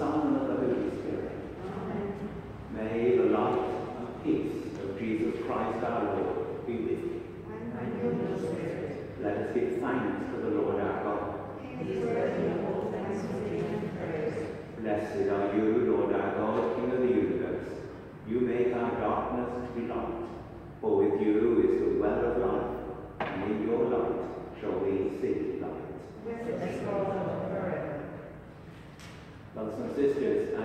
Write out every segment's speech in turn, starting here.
Son and of the Holy Spirit. Amen. May the light and peace of Jesus Christ our Lord be with you. Let us give thanks to the Lord our God. Blessed are you, Lord our God, King of the universe. You make our darkness to be light, for with you is the well of life, and in your light shall we seek light.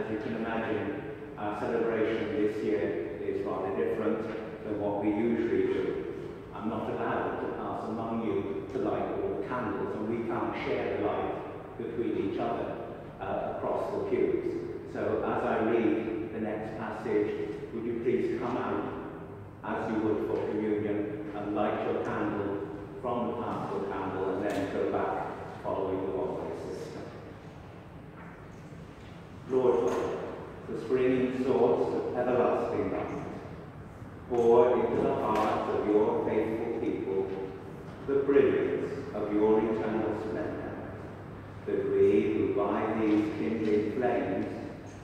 As you can imagine, our celebration this year is rather different than what we usually do. I'm not allowed to pass among you to light all the candles, and we can't share the light between each other uh, across the pews. So as I read the next passage, would you please come out as you would for communion and light your candle from the paschal candle and then go back following the one-way Lord the springing source of everlasting life. pour into the hearts of your faithful people the brilliance of your eternal splendor, that we who by these kindling flames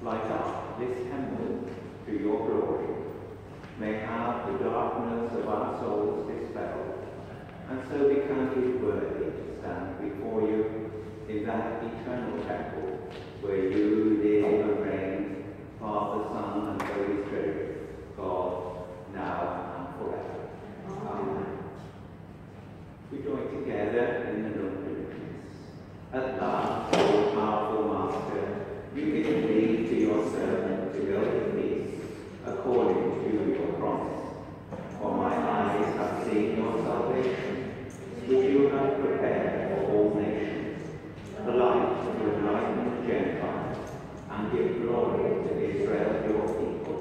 light up this temple to your glory, may have the darkness of our souls dispelled, and so be counted worthy to stand before you in that eternal temple where you live and reign, Father, Son, and Holy Spirit, God, now and forever. Amen. We join together in the Lord's At last, O powerful Master, you give leave to your servant to go in peace, according to your promise. For my eyes have seen your salvation, which you have prepared for all nations, the light enlighten the Gentiles, and give glory to Israel your people.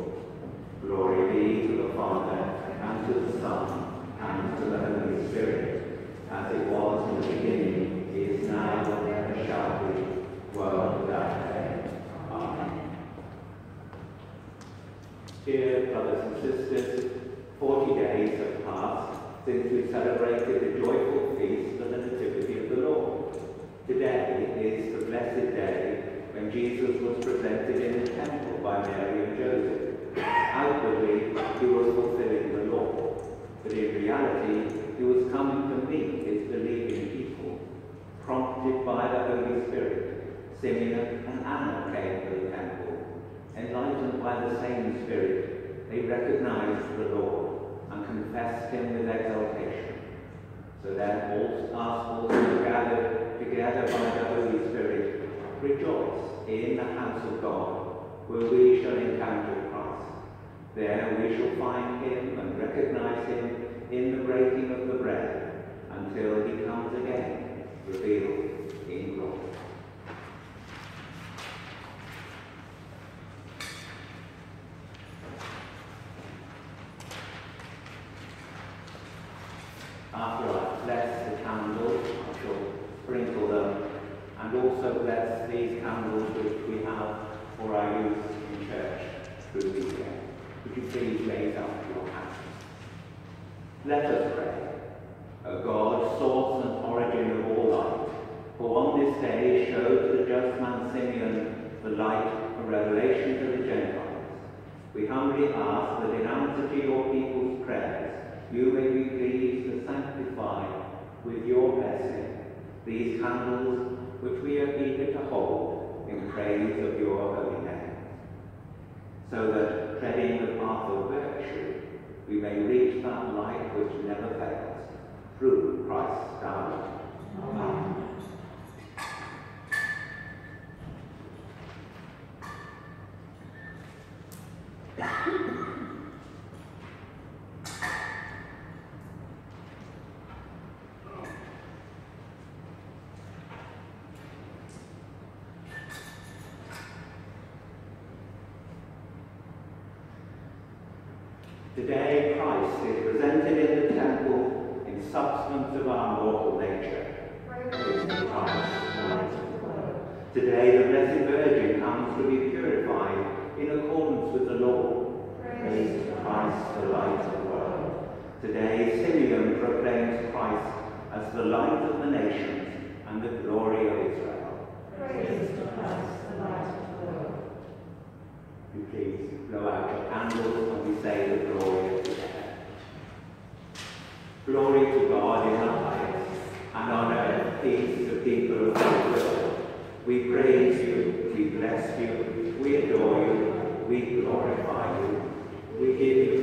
Glory be to the Father, and to the Son, and to the Holy Spirit, as it was in the beginning, is now, and ever shall be, world without end. Amen. Dear brothers and sisters, 40 days have passed since we celebrated the joyful feast of the Nativity of the Lord. Today is the blessed Jesus was presented in the temple by Mary and Joseph. Outwardly, he was fulfilling the law, but in reality, he was coming to meet his believing people. Prompted by the Holy Spirit, Simeon and Anna came to the temple. Enlightened by the same Spirit, they recognized the Lord and confessed him with exultation. So then all our souls gathered together by the Holy Spirit, rejoice in the house of God, where we shall encounter Christ. There we shall find him and recognize him in the breaking of the bread until he comes again, revealed in glory. After I bless the candles, I shall sprinkle them and also bless these candles which we have for our use in church through the year. Would you please raise up your hands? Let us pray. O God, source and origin of all light, for on this day show to the just man Simeon the light of revelation to the Gentiles. We humbly ask that in answer to your people's prayers, you may be pleased to sanctify with your blessing these candles which we are eager to hold in praise of your holy name, so that treading the path of virtue, we may reach that light which never fails, through Christ our Lord. Amen. Today, Christ is presented in the temple in substance of our mortal nature. Christ. Today, the Blessed Virgin comes to be purified in accordance with the law. Praise Christ, the light of the world. Today, Simeon proclaims Christ as the light of the nations and the glory of Israel. Praise Christ, please blow out your candles and we say the glory together. Glory to God in the highest, and on earth peace to people of the world. We praise you, we bless you, we adore you, we glorify you, we give you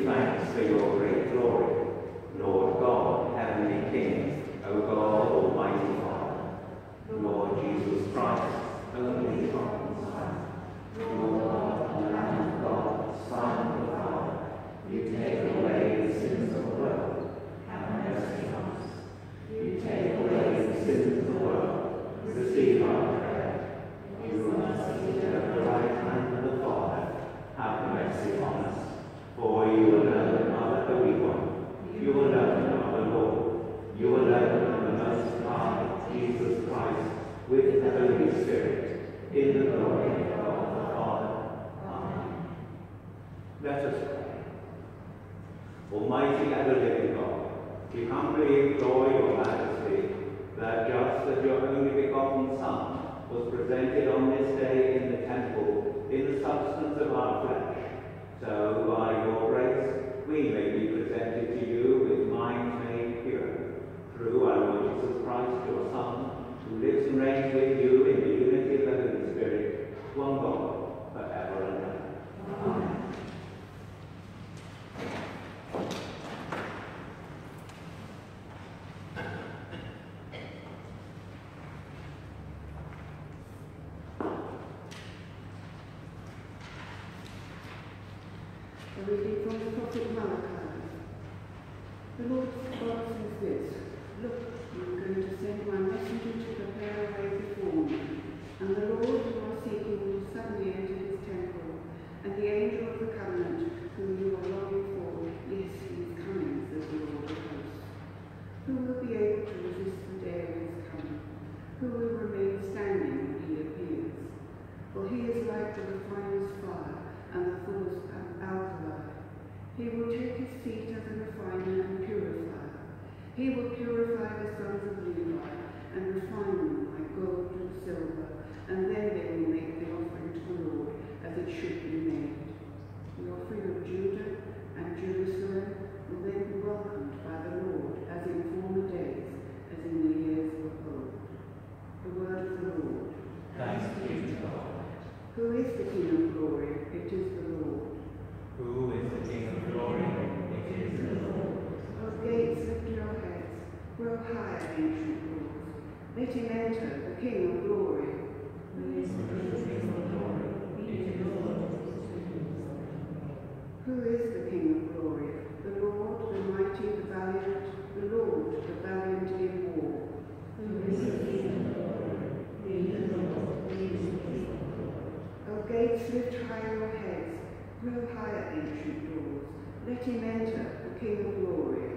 Team enter the King of Glory.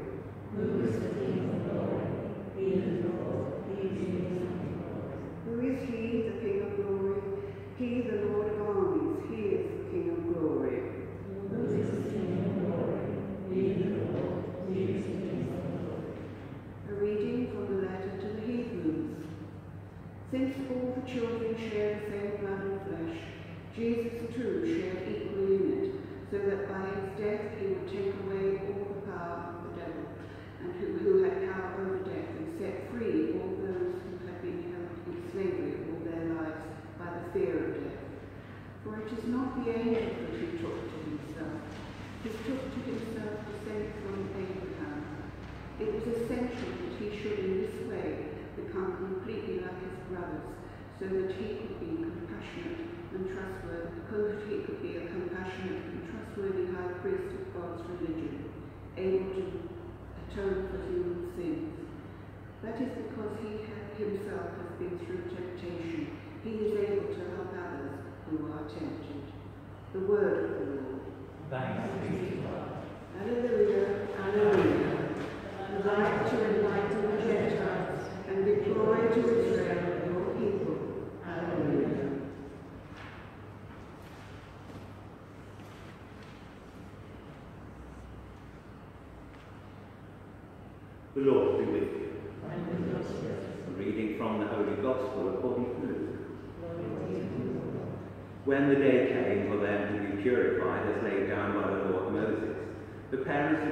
Who is the King of Glory? He is Lord, he is Who is he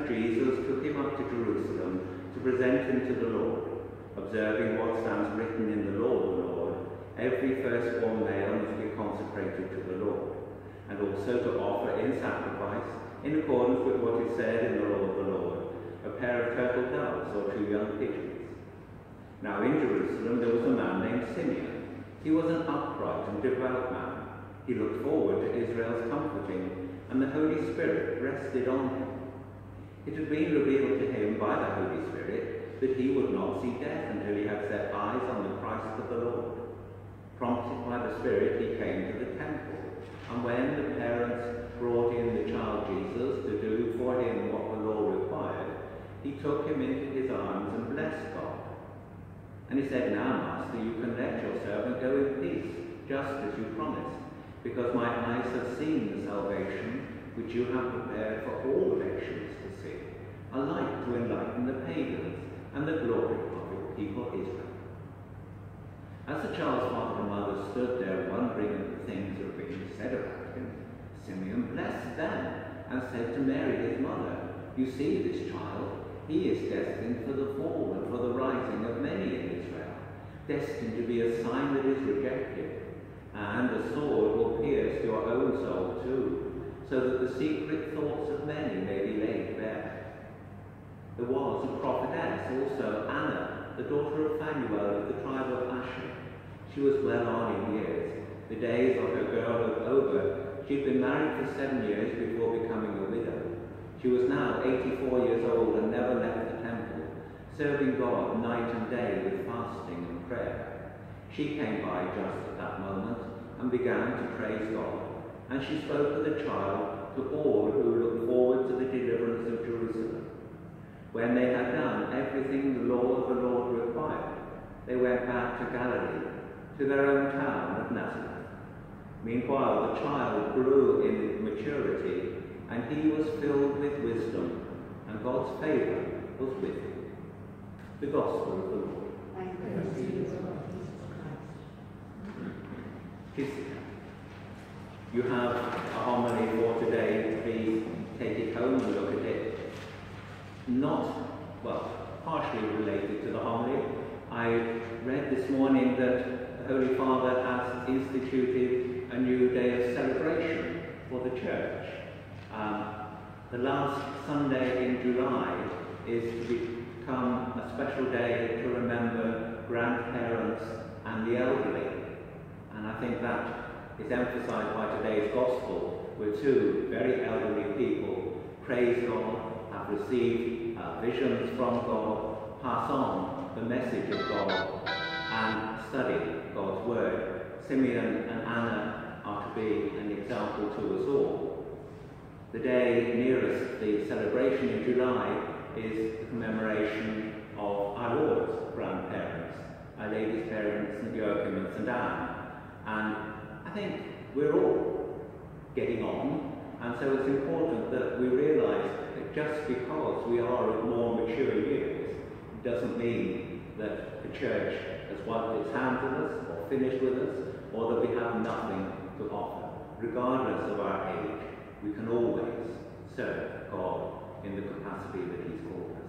Jesus took him up to Jerusalem to present him to the Lord, observing what stands written in the law of the Lord, every firstborn male must be consecrated to the Lord, and also to offer in sacrifice, in accordance with what is said in the law of the Lord, a pair of turtle doves or two young pigeons. Now in Jerusalem there was a man named Simeon. He was an upright and devout man. He looked forward to Israel's comforting, and the Holy Spirit rested on him it had been revealed to him by the Holy Spirit that he would not see death until he had set eyes on the Christ of the Lord. Prompted by the Spirit, he came to the temple, and when the parents brought in the child Jesus to do for him what the law required, he took him into his arms and blessed God. And he said, Now, Master, you can let your servant go in peace, just as you promised, because my eyes have seen the salvation which you have prepared for all nations a light to enlighten the pagans and the glory of your people Israel. As the child's father and mother stood there wondering at the things that were being said about him, Simeon blessed them and said to Mary his mother, You see this child, he is destined for the fall and for the rising of many in Israel, destined to be a sign that is rejected, and a sword will pierce your own soul too, so that the secret thoughts of many may be laid bare. There was a prophetess also, Anna, the daughter of Phanuel of the tribe of Asher. She was well on in years. The days of her girlhood over, she had been married for seven years before becoming a widow. She was now 84 years old and never left the temple, serving God night and day with fasting and prayer. She came by just at that moment and began to praise God. And she spoke of the child to all who looked forward to the deliverance of Jerusalem. When they had done everything the law of the Lord required, they went back to Galilee, to their own town of Nazareth. Meanwhile, the child grew in maturity, and he was filled with wisdom, and God's favor was with him. The Gospel of the Lord. Thanks be to God, Jesus Christ. Please sit down. You have a homily for today. Please take it home and look at it. Not, well, partially related to the homily. I read this morning that the Holy Father has instituted a new day of celebration for the Church. Um, the last Sunday in July is to become a special day to remember grandparents and the elderly. And I think that is emphasized by today's gospel, where two very elderly people praise God, have received uh, visions from God, pass on the message of God, and study God's word. Simeon and Anna are to be an example to us all. The day nearest the celebration in July is the commemoration of our Lord's grandparents, Our Lady's parents, St. Joachim and St. Anne. And I think we're all getting on, and so it's important that we realise that just because we are of more mature years, doesn't mean that the church has wiped its hands on us or finished with us, or that we have nothing to offer. Regardless of our age, we can always serve God in the capacity that He's called us.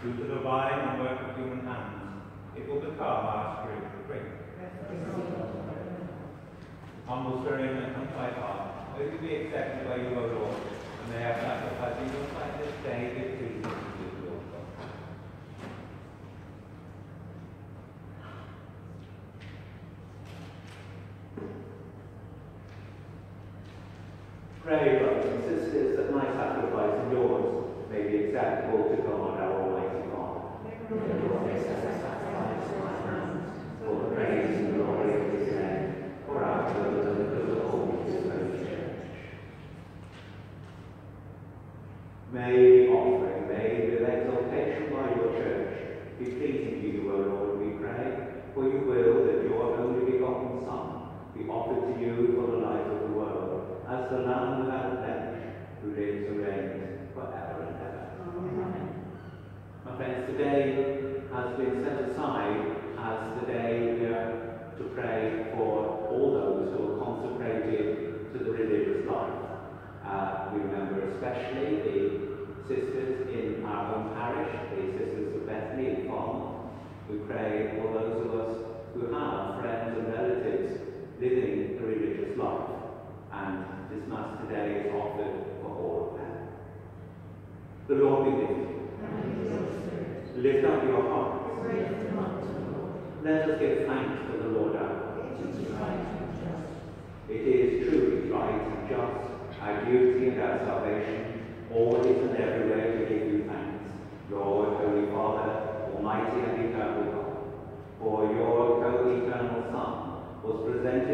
Through the divine and work of human hands, it will become our spiritual drink. God. Humble spirit and contrite heart, may we be accepted by you, O Lord, and may our sacrifice in your sight this day be pleasing to you, Lord God. Pray, brothers and sisters, that my sacrifice and yours may be accepted May Thank you.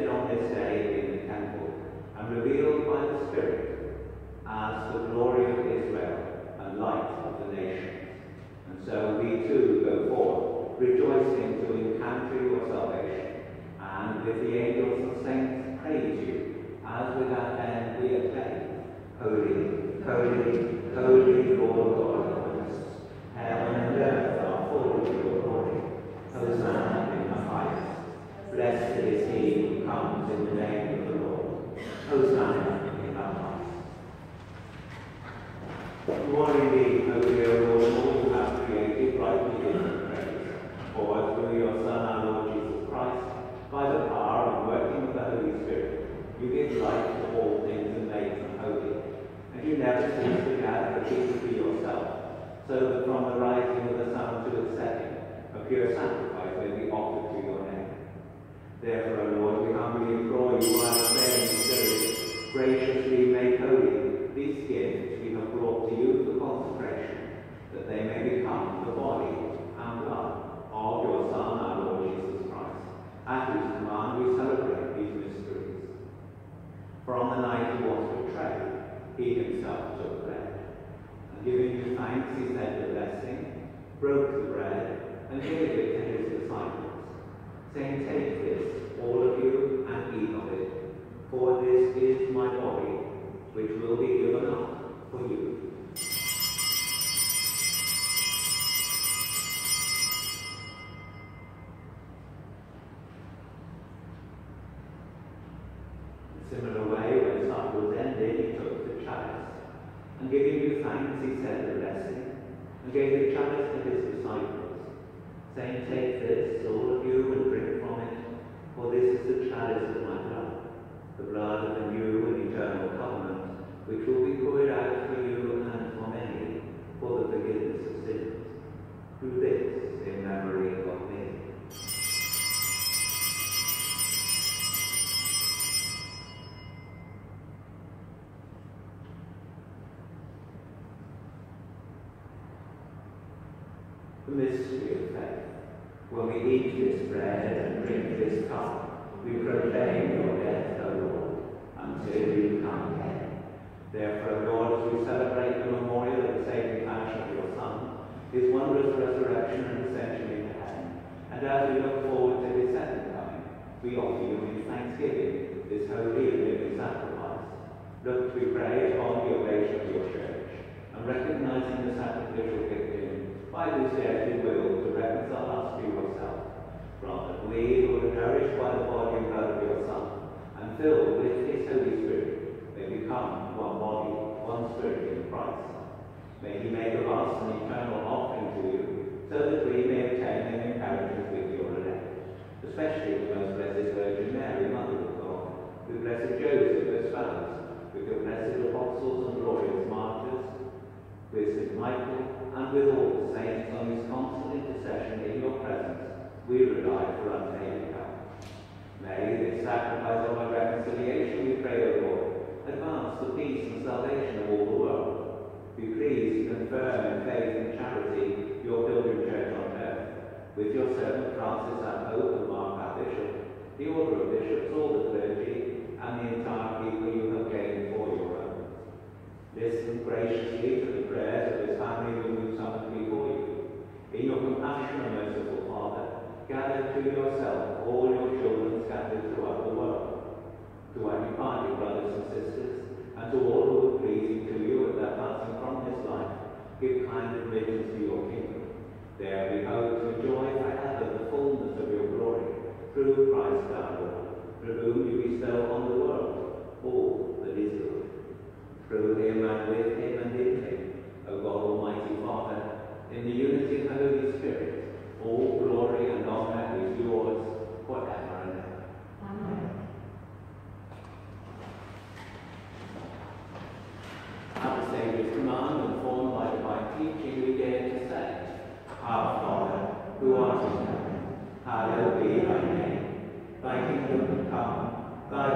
On this day in the temple and revealed by the Spirit as the glory of Israel and light of the nations. And so we too go forth, rejoicing to encounter your salvation, and with the angels and saints praise you, as without end we acclaim, Holy, holy, holy Lord God of hosts, heaven and earth are full of your glory. Hosanna in the highest. Blessed is he who comes in the name of the Lord. Hosanna in the highest. You are indeed, O dear Lord, all you have created, rightly given praise. For through your Son, our Lord Jesus Christ, by the power and working of the Holy Spirit, you give life to all things and make them holy. And you never cease to gather the people to yourself, so that from the rising of the sun to its setting, a pure sacrifice may be offered to your name. Therefore, O Lord, we humbly implore you, by the same Spirit, graciously make holy these gifts we have brought to you for consecration, that they may become the body and blood of your Son, our Lord Jesus Christ, at whose command we celebrate these mysteries. For on the night he was betrayed, he himself took bread, and giving you thanks, he said the blessing, broke the bread, and gave it to his disciples, saying, Take this, all of you, and eat of it, for this is my body, which will be given up for you. In a similar way, when supper was ended, he took the chalice, and giving you thanks, he said the blessing, and gave the chalice to his disciples, saying, Take this, all of you, and drink from it, for this is the chalice of my blood, the blood of the new and eternal covenant, which will we eat this bread and drink this cup, we proclaim your death, O Lord, until you come again. Therefore, Lord, as we celebrate the memorial of the saving passion of your Son, his wondrous resurrection and ascension into heaven, and as we look forward to his second coming, we offer you in thanksgiving this holy and living sacrifice. Look, we pray, upon the oblation of your church, and recognizing the sacrificial victim, by death you will to reconcile us to yourself, that we who are nourished by the body and blood of your Son, and filled with his Holy Spirit, may become one body, one spirit in Christ. May he make of us an eternal offering to you, so that we may obtain an inheritance with your elect, especially the most blessed Virgin Mary, Mother of God, with blessed Joseph, her spouse, with your blessed apostles and glorious martyrs, with St. Michael, and with all the saints on whose constant intercession in your presence we rely for unfailing help. May this sacrifice of our reconciliation, we pray, O Lord, advance the peace and salvation of all the world. Be pleased to confirm in faith and charity your pilgrim church on earth, with your servant Francis our Pope and Mark our Bishop, Listen graciously to the prayers of this family whom we summon before you. In your compassion and merciful Father, gather to yourself all your children scattered throughout the world. To our departed brothers and sisters, and to all who are pleasing to you at their passing from this life, give kind admittance to your kingdom. There we hope to enjoy forever the fullness of your glory, through Christ our Lord, through whom you bestow on the world all that is good. Through him and with him and in him, O God Almighty Father, in the unity of the Holy Spirit, all glory and honor is yours forever and ever. Amen. At the Saviour's command, informed by divine teaching, we dare to say, Our Father, who art in heaven, hallowed be thy name. Thy kingdom come, thy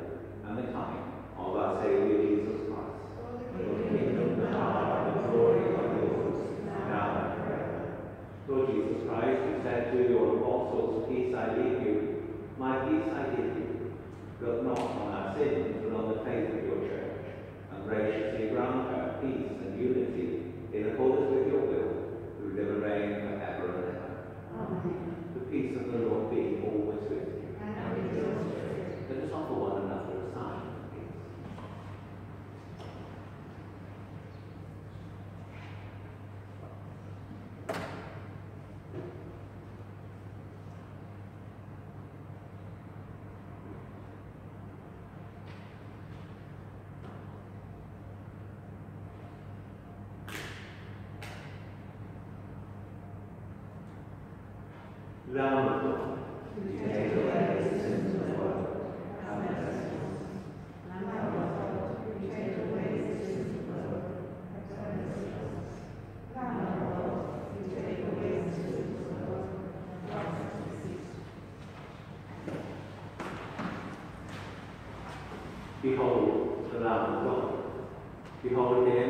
and the coming of our Saviour Jesus Christ. For the kingdom, the and the glory are yours, now and forever. Lord Jesus Christ, you said to your apostles, Peace I leave you, my peace I give you. Look not on our sins, but on the faith of your church, and graciously grant her peace and unity in accordance with your will, who live and reign forever and ever. Amen. The peace of the Lord be always with you. And with your spirit. Let us offer one another a sign of peace. Lamb of God, you take away the sins of the world. Have mercy on us. Lamb of God, you take away the sins of the world. Have mercy on us. Lamb of God, you take away the sins of the world. Have mercy on us. Behold the Lamb of God. Behold him